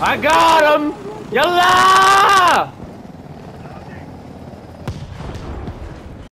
I got him! Yalla!